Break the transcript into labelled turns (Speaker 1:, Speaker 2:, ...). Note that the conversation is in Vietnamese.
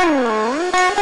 Speaker 1: Mmm.